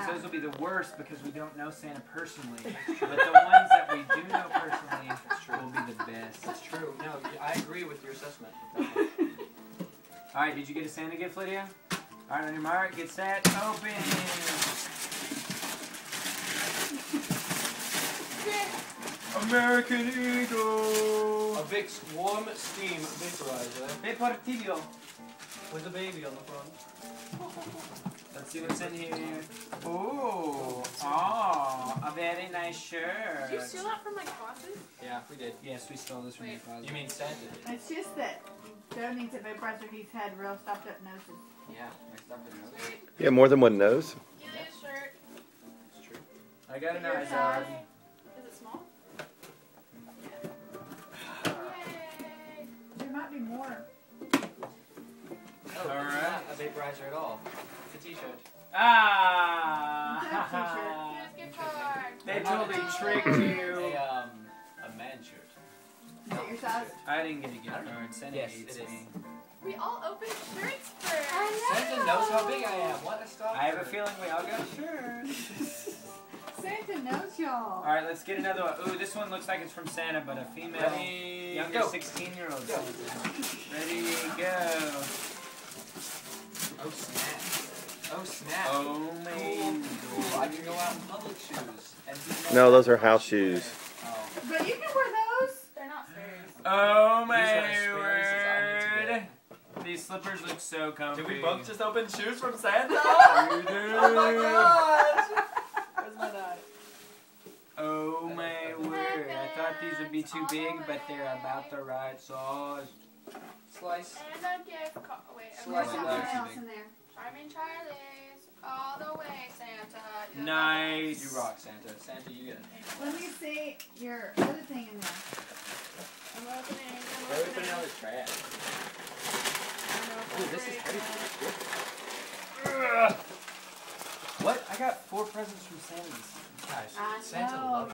because those will be the worst because we don't know Santa personally. but the ones that we do know personally will be the best. That's true. No, I agree with your assessment. All right, did you get a Santa gift, Lydia? All right, on your mark, get set, open. American Eagle. A Vicks warm steam vaporizer Deportivo. With a baby on the front. Let's see what's in here. Ooh, oh, a very nice shirt. Did you steal that from my closet? Yeah, we did. Yes, we stole this from your closet. You mean Santa did? It's just that Joe needs a vaporizer. He's had real stuffed up noses. Yeah, mixed up in those. Wait. Yeah, more than one nose. Elia's shirt. It's true. I got a Your nice Is it small? Right. not a vaporizer at all. It's a t-shirt. Ah! Here's gift card. they totally tricked A, you. um, a man shirt. Is it your size? I didn't get a gift I card. Santa Yes, hates it is. me. We all opened shirts first. Santa knows how big I am. What a stop. I have a feeling we all got shirts. Santa knows y'all. All right, let's get another one. Ooh, this one looks like it's from Santa, but a female, Ready, younger go. 16-year-old Go. Santa. Ready, go. Oh snap. Oh snap. Oh, man. Cool. I can go out in public shoes. And No, those are house shoes. Oh. But you can wear those. They're not fairies. Oh, my are experiences I need to word. These slippers look so comfy. Did we both just open shoes from Santa? We did. oh my gosh! Where's my knife? Oh my word. I thought these would be too big, but they're about the right size. Slice. And a gift card. Wait, I'm Slice There's it gonna- something else in there. Charming Charlie's. All the way, Santa. You're Nice. You rock, Santa. Santa, you get it. Let me see your other thing in there. I'm opening. I'm Why are we putting opening. all this trash? Ooh, this is opening. heavy. What? I got four presents from Santa this year. Guys, I Santa know. loves